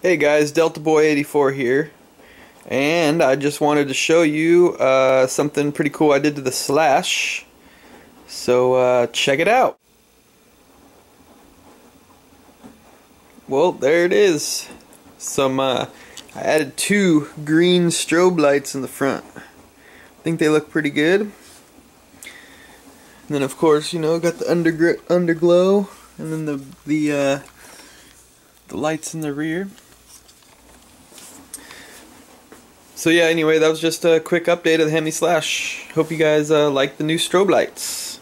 Hey guys, Delta Boy 84 here, and I just wanted to show you uh, something pretty cool I did to the Slash. So uh, check it out. Well, there it is. Some uh, I added two green strobe lights in the front. I think they look pretty good. And then of course, you know, got the under underglow, and then the the uh, the lights in the rear. So yeah, anyway, that was just a quick update of the Hemi Slash. Hope you guys uh, like the new strobe lights.